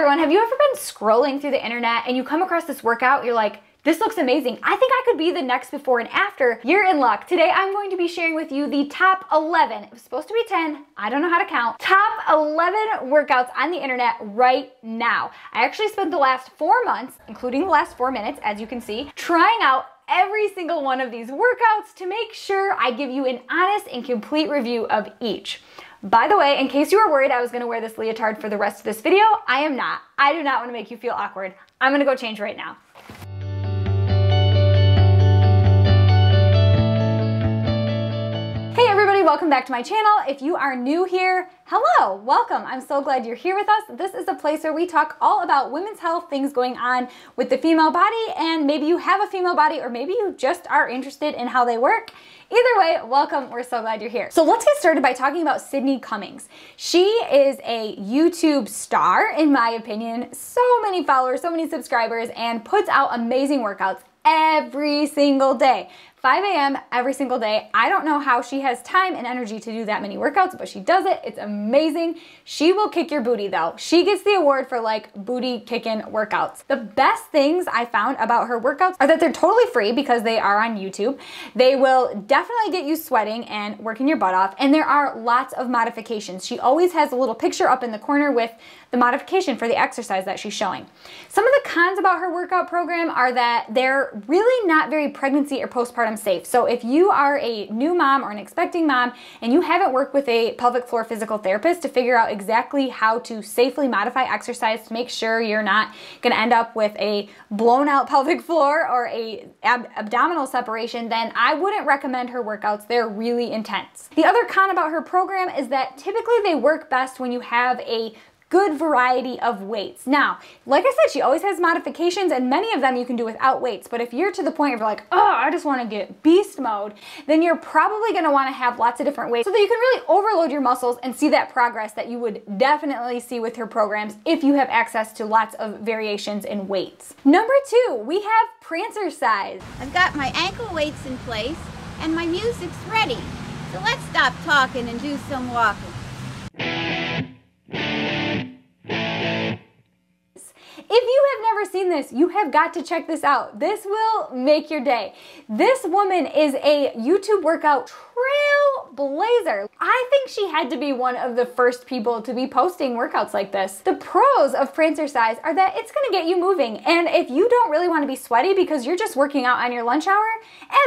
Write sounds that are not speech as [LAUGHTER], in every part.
everyone, have you ever been scrolling through the internet and you come across this workout, you're like, this looks amazing. I think I could be the next before and after. You're in luck. Today I'm going to be sharing with you the top 11, it was supposed to be 10, I don't know how to count, top 11 workouts on the internet right now. I actually spent the last four months, including the last four minutes, as you can see, trying out every single one of these workouts to make sure I give you an honest and complete review of each. By the way, in case you were worried I was gonna wear this leotard for the rest of this video, I am not. I do not wanna make you feel awkward. I'm gonna go change right now. Hey everybody, welcome back to my channel. If you are new here, hello, welcome. I'm so glad you're here with us. This is a place where we talk all about women's health, things going on with the female body, and maybe you have a female body or maybe you just are interested in how they work Either way, welcome. We're so glad you're here. So let's get started by talking about Sydney Cummings. She is a YouTube star, in my opinion. So many followers, so many subscribers, and puts out amazing workouts every single day. 5 a.m. every single day. I don't know how she has time and energy to do that many workouts, but she does it. It's amazing. She will kick your booty though. She gets the award for like booty kicking workouts. The best things I found about her workouts are that they're totally free because they are on YouTube. They will definitely get you sweating and working your butt off, and there are lots of modifications. She always has a little picture up in the corner with the modification for the exercise that she's showing. Some of the cons about her workout program are that they're really not very pregnancy or postpartum safe. So if you are a new mom or an expecting mom and you haven't worked with a pelvic floor physical therapist to figure out exactly how to safely modify exercise to make sure you're not gonna end up with a blown out [LAUGHS] pelvic floor or a ab abdominal separation, then I wouldn't recommend her workouts. They're really intense. The other con about her program is that typically they work best when you have a good variety of weights. Now, like I said, she always has modifications and many of them you can do without weights, but if you're to the point of like, oh, I just wanna get beast mode, then you're probably gonna wanna have lots of different weights so that you can really overload your muscles and see that progress that you would definitely see with her programs if you have access to lots of variations in weights. Number two, we have Prancercise. I've got my ankle weights in place and my music's ready. So let's stop talking and do some walking. If you have never seen this, you have got to check this out. This will make your day. This woman is a YouTube workout trailblazer. I think she had to be one of the first people to be posting workouts like this. The pros of Prancercise are that it's gonna get you moving. And if you don't really wanna be sweaty because you're just working out on your lunch hour,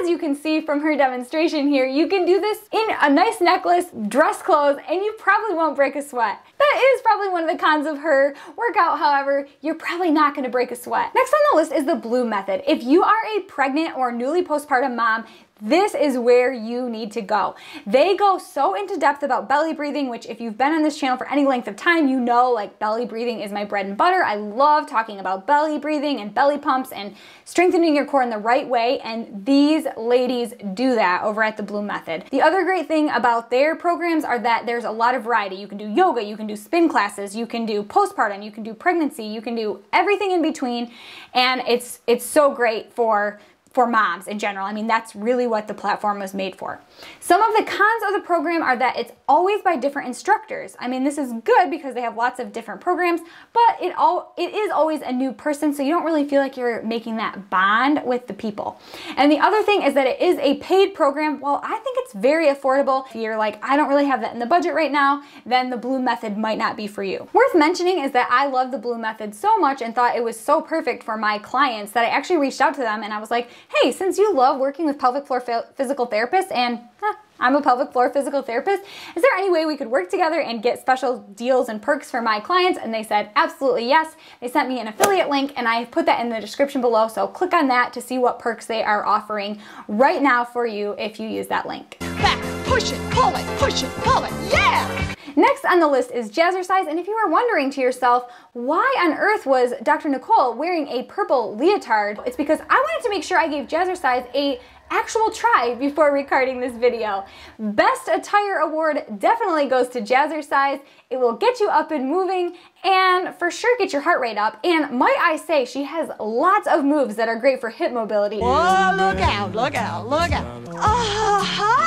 as you can see from her demonstration here, you can do this in a nice necklace, dress clothes, and you probably won't break a sweat. That is probably one of the cons of her workout, however, you're not gonna break a sweat. Next on the list is the Bloom Method. If you are a pregnant or newly postpartum mom, this is where you need to go. They go so into depth about belly breathing, which if you've been on this channel for any length of time, you know like belly breathing is my bread and butter. I love talking about belly breathing and belly pumps and strengthening your core in the right way. And these ladies do that over at the Bloom Method. The other great thing about their programs are that there's a lot of variety. You can do yoga, you can do spin classes, you can do postpartum, you can do pregnancy, you can do everything in between. And it's, it's so great for for moms in general. I mean, that's really what the platform was made for. Some of the cons of the program are that it's always by different instructors. I mean, this is good because they have lots of different programs, but it all it is always a new person, so you don't really feel like you're making that bond with the people. And the other thing is that it is a paid program. Well, I think it's very affordable. If you're like, I don't really have that in the budget right now, then the Bloom Method might not be for you. Worth mentioning is that I love the Bloom Method so much and thought it was so perfect for my clients that I actually reached out to them and I was like, hey, since you love working with pelvic floor physical therapists and huh, I'm a pelvic floor physical therapist, is there any way we could work together and get special deals and perks for my clients? And they said, absolutely yes. They sent me an affiliate link and I put that in the description below. So click on that to see what perks they are offering right now for you if you use that link. Back, push it, pull it, push it, pull it, yeah! Next on the list is Jazzercise, and if you are wondering to yourself, why on earth was Dr. Nicole wearing a purple leotard? It's because I wanted to make sure I gave Jazzercise a actual try before recording this video. Best Attire Award definitely goes to Jazzercise. It will get you up and moving and for sure get your heart rate up. And might I say, she has lots of moves that are great for hip mobility. Whoa, look out, look out, look out. Aha! If nothing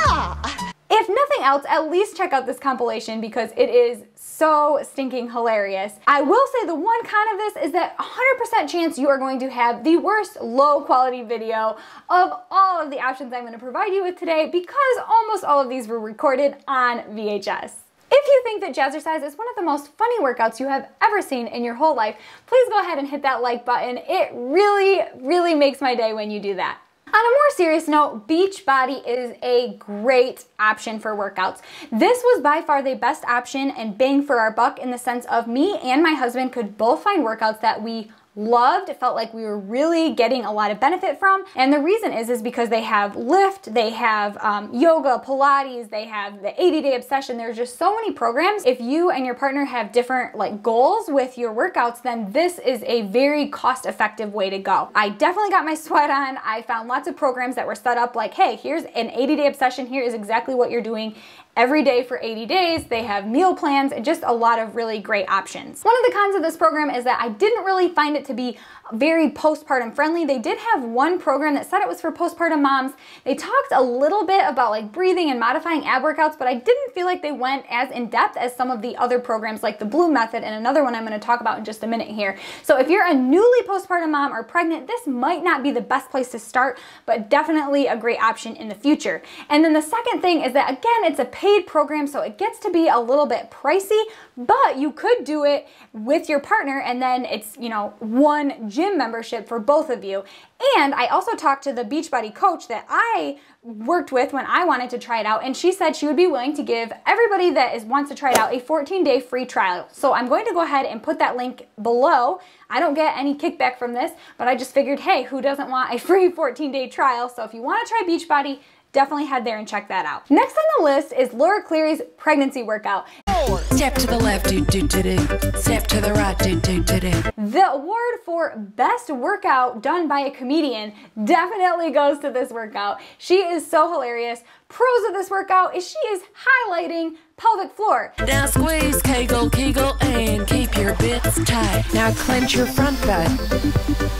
else, at least check out this compilation because it is so stinking hilarious. I will say the one con of this is that 100% chance you are going to have the worst low quality video of all of the options I'm going to provide you with today because almost all of these were recorded on VHS. If you think that Jazzercise is one of the most funny workouts you have ever seen in your whole life, please go ahead and hit that like button. It really, really makes my day when you do that. On a more serious note, Beachbody is a great option for workouts. This was by far the best option and bang for our buck in the sense of me and my husband could both find workouts that we loved. It felt like we were really getting a lot of benefit from. And the reason is, is because they have LIIFT, they have um, yoga, Pilates, they have the 80 day obsession. There's just so many programs. If you and your partner have different like goals with your workouts, then this is a very cost effective way to go. I definitely got my sweat on. I found lots of programs that were set up like, hey, here's an 80 day obsession. Here is exactly what you're doing every day for 80 days. They have meal plans and just a lot of really great options. One of the cons of this program is that I didn't really find it to be very postpartum friendly. They did have one program that said it was for postpartum moms. They talked a little bit about like breathing and modifying ab workouts, but I didn't feel like they went as in depth as some of the other programs like the Bloom Method and another one I'm gonna talk about in just a minute here. So if you're a newly postpartum mom or pregnant, this might not be the best place to start, but definitely a great option in the future. And then the second thing is that again, it's a paid program, so it gets to be a little bit pricey, but you could do it with your partner and then it's, you know, one gym membership for both of you. And I also talked to the Beachbody coach that I worked with when I wanted to try it out, and she said she would be willing to give everybody that is wants to try it out a 14-day free trial. So I'm going to go ahead and put that link below. I don't get any kickback from this, but I just figured, hey, who doesn't want a [LAUGHS] free 14-day trial? So if you want to try Beachbody, definitely head there and check that out. Next on the list is Laura Clery's pregnancy workout. Step to the left, do do do do. Step to the right, do do do do. The award for best workout done by a comedian definitely goes to this workout. She is so hilarious. Pros of this workout is she is highlighting pelvic floor. Now squeeze, kegel, kegel, and keep your bits tight. Now clench your front butt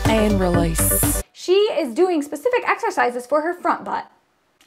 and release. She is doing specific exercises for her front butt.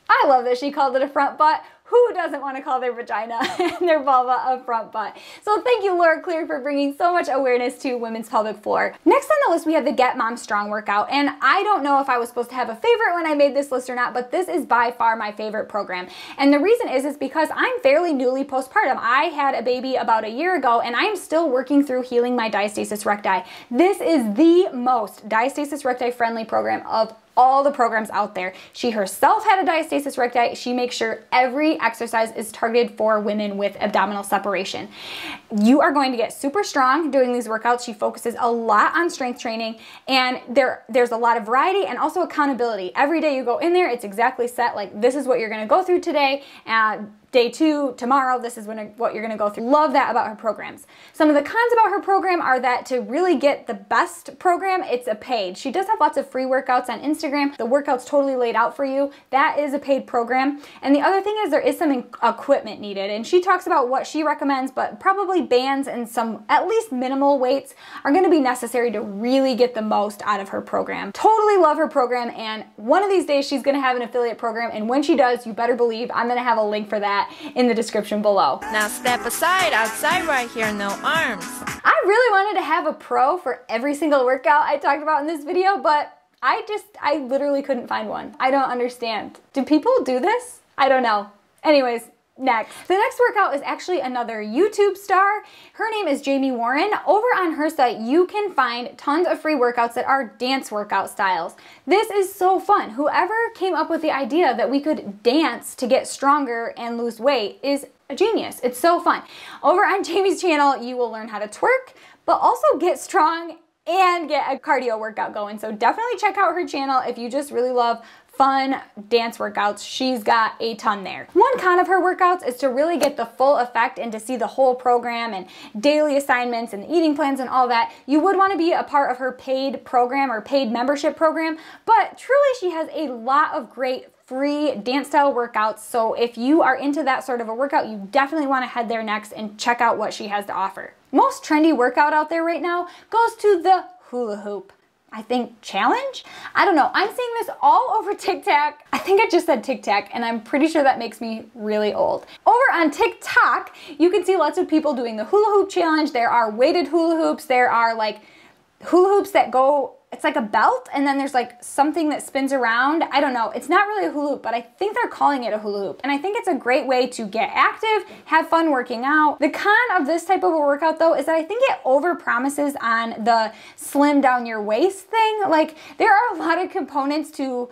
I love that she called it a front butt. Who doesn't want to call their vagina [LAUGHS] and their vulva a front butt? So thank you, Laura Clery, for bringing so much awareness to women's pelvic floor. Next on the list, we have the Get Mom Strong workout. And I don't know if I was supposed to have a favorite when I made this list or not, but this is by far my favorite program. And the reason is, is because I'm fairly newly postpartum. I had a baby about a year ago, and I am still working through healing my diastasis recti. This is the most diastasis recti friendly program of all the programs out there. She herself had a diastasis recti. She makes sure every exercise is targeted for women with abdominal separation. You are going to get super strong doing these workouts. She focuses a lot on strength training and there there's a lot of variety and also accountability. Every day you go in there, it's exactly set like this is what you're going to go through today and day two, tomorrow, this is when, what you're gonna go through. Love that about her programs. Some of the cons about her program are that to really get the best program, it's a paid. She does have lots of free workouts on Instagram. The workout's totally laid out for you. That is a paid program. And the other thing is there is some equipment needed. And she talks about what she recommends, but probably bands and some at least minimal weights are gonna be necessary to really get the most out of her program. Totally love her program. And one of these days she's gonna have an affiliate program. And when she does, you better believe I'm gonna have a link for that that in the description below. Now step aside, outside right here, no arms. I really wanted to have a pro for every single workout I talked about in this video, but I just, I literally couldn't find one. I don't understand. Do people do this? I don't know. Anyways, next. The next workout is actually another YouTube star. Her name is Jamie Warren. Over on her site, you can find tons of free workouts that are dance workout styles. This is so fun. Whoever came up with the idea that we could dance to get stronger and lose weight is a genius. It's so fun. Over on [LAUGHS] Jamie's channel, you will learn how to twerk, but also get strong and get a cardio workout going. So definitely check out her channel if you just really love fun dance workouts. She's got a ton there. One con of her workouts is to really get the full effect and to see the whole program and daily assignments and eating plans and all that. You would want to be a part of her paid program or paid membership program, but truly she has a lot of great free dance style workouts. So if you are into that sort of a workout, you definitely want to head there next and check out what she has to offer. Most trendy workout out there right now goes to the hula hoop. I think, challenge? I don't know. I'm seeing this all over [LAUGHS] TikTok. I think I just said TikTok, and I'm pretty sure that makes me really old. Over on TikTok, you can see lots of people doing the hula hoop challenge. There are weighted hula hoops. There are like hula hoops that go it's like a belt and then there's like something that spins around. I don't know. It's not really a hula hoop, but I think they're calling it a hula hoop. And I think it's a great way to get active, have fun working out. The con of this type of a workout though is that I think it over promises on the slim down your waist thing. Like there are a lot of components to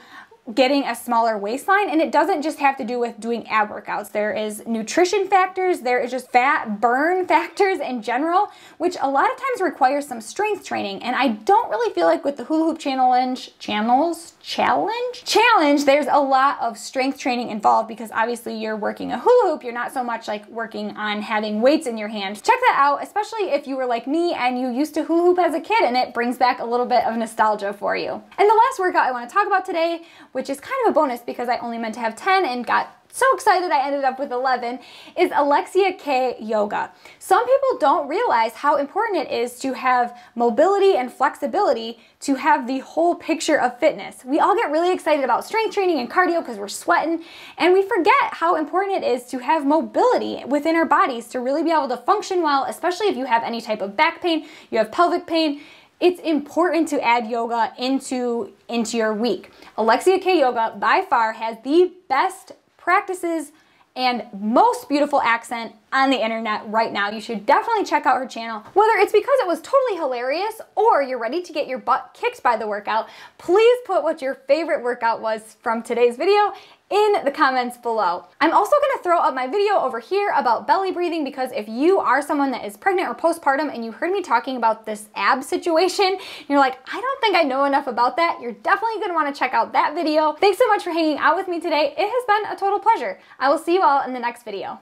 getting a smaller waistline and it doesn't just have to do with doing ab workouts. There is nutrition factors there is just fat burn [LAUGHS] factors in general which a lot of times requires some strength training. And i don't really feel like with the hula hoop challenge channels challenge? Challenge there's a lot of strength training involved because obviously you're working a hula hoop. You're not so much like working on having weights in your hand. Check that out especially if you were like me and you used to hula hoop as a kid and it brings back a little bit of nostalgia for you. And the last workout i want to talk about today which is kind of a bonus because I only meant to have 10 and got so excited I ended up with 11, is Alexia K Yoga. Some people don't realize how important it is to have mobility and flexibility to have the whole picture of fitness. We all get really excited about strength training and cardio because we're sweating, and we forget how important it is to have mobility within our bodies to really be able to function well, especially if you have any type of back pain, you have pelvic pain, it's important to add yoga into, into your week. Alexia K Yoga by far has the best practices and most beautiful accent on the internet right now. You should definitely check out her channel. Whether it's because it was totally hilarious or you're ready to get your butt kicked by the workout, please put what your favorite workout was from today's video in the comments below. I'm also gonna throw up my video over here about belly breathing because if you are someone that is pregnant or postpartum and you heard me talking about this ab situation, you're like, I don't think I know enough about that, you're definitely gonna wanna check out that video. Thanks so much for hanging out with me today. It has been a total pleasure. I will see you all in the next video.